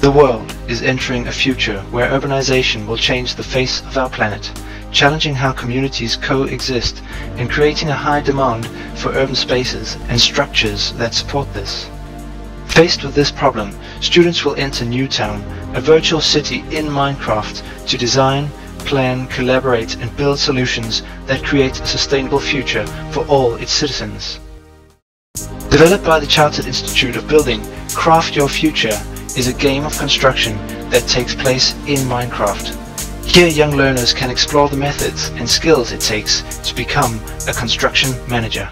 The world is entering a future where urbanization will change the face of our planet, challenging how communities coexist and creating a high demand for urban spaces and structures that support this. Faced with this problem, students will enter Newtown, a virtual city in Minecraft, to design, plan, collaborate and build solutions that create a sustainable future for all its citizens. Developed by the Chartered Institute of Building, Craft Your Future is a game of construction that takes place in Minecraft. Here young learners can explore the methods and skills it takes to become a construction manager.